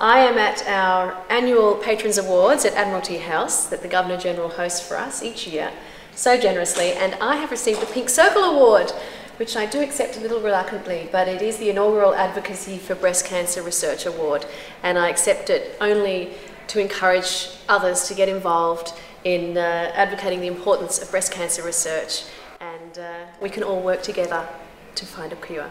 I am at our annual Patrons Awards at Admiralty House that the Governor General hosts for us each year so generously, and I have received the Pink Circle Award, which I do accept a little reluctantly, but it is the inaugural Advocacy for Breast Cancer Research Award, and I accept it only to encourage others to get involved in uh, advocating the importance of breast cancer research, and uh, we can all work together to find a cure.